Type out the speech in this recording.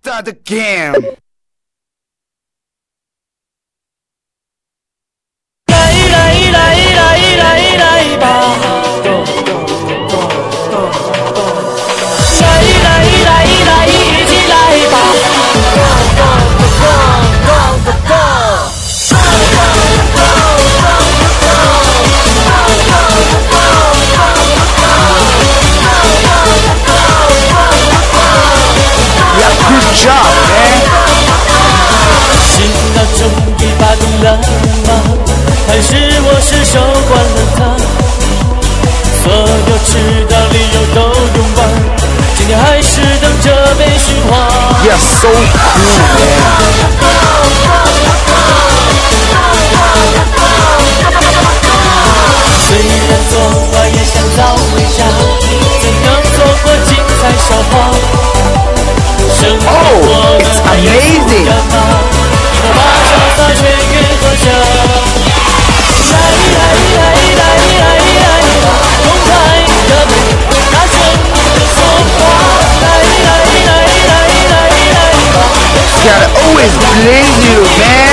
Start the game. So mm, cool, believe you, man.